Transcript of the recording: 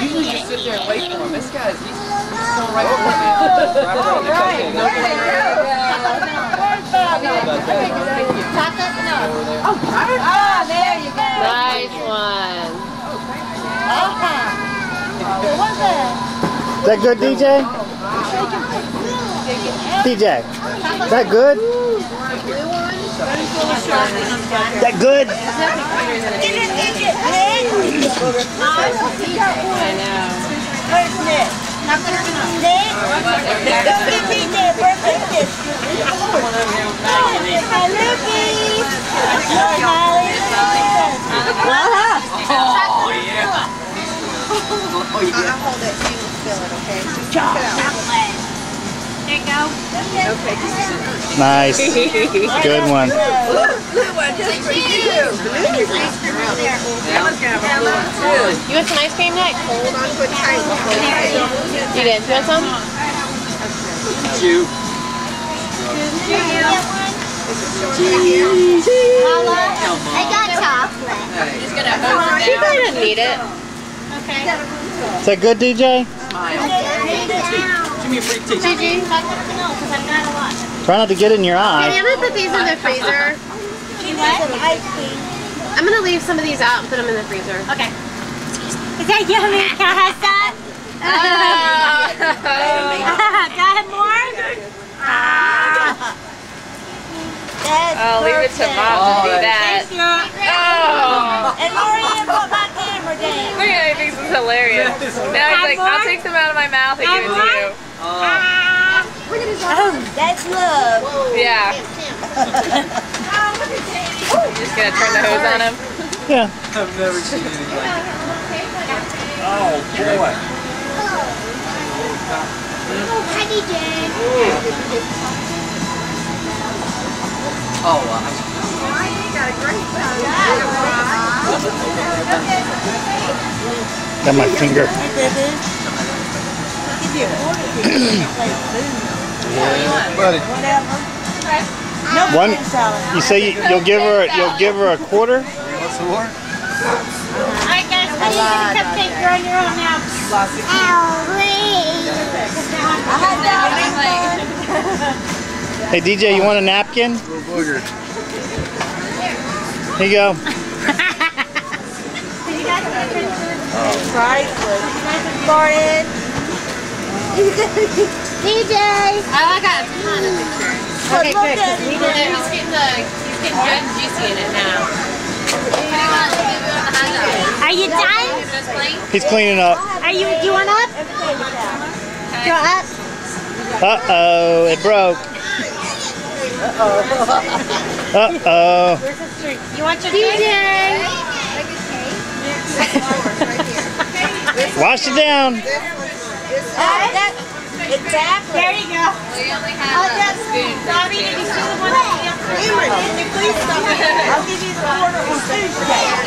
Usually you just sit there and wait for him. This guy's, he's going right oh, for oh, it, man. Right for it. Right. No Chocolate? No. Oh, there you go. Nice one. Uh-huh. What's that? Is that good, DJ? Oh, DJ, is that good? That good? Get it, get it, Nick. I know. Where's Nick? Nick? Go get DJ a birthday kiss. Hi, Lucy. Hi, Molly. Oh, yeah. Oh, yeah. I'll hold it. You feel it, okay? Chocolate. There you go. Nice. Good one. Just for you. Emma's gonna have a little one too. You want some ice cream, Nick? Hold on to it tight. Hold on tight. You did. You want some? Chew. I got chocolate. Hey, She probably doesn't need it. Is that good, DJ? give me a free ticket. Gigi, No, because I've got a lot. Try not to get in your can eye. you put these in the freezer? She ice cream. I'm gonna leave some of these out and put them in the freezer. Okay. Is that yummy? Can I have some? Can I have more? Ah. That's I'll leave it to perfect. mom to do Oh, that. Thank. Oh, And Maria put my camera down. look at he thinks it's hilarious. Now he's like, I'll take some out of my mouth and give it to you. Oh, Ah. Oh, that's love. Yeah. Just gonna turn the hose on him. Yeah. I've never seen anything like it. Oh, boy. Hi, DJ. Oh, well, I You got a great time. Got my finger. Hey, baby. Give you a quarter if you play food. Yeah, buddy. Whatever. No One- You say you- you'll give her you'll give her a quarter? What's the word? All right, guys, what you get a cupcake? You're on your own now. Hey DJ, you want a napkin? Little booger. Here you go. Priceless. Morning. DJ. Oh, I got a ton of pictures. Okay, good. at 'cause it. He's getting the he's getting good and juicy in it now. Are you done? He's cleaning up. Are you, do you want up? Go up. Uh oh, it broke. Uh oh. Uh oh. You want your DJ? Wash it down. Exactly. There you go. We only I'll have just, Bobby, did you see the one that we got? Cameron, can you please stop? I'll give you the order on Tuesday.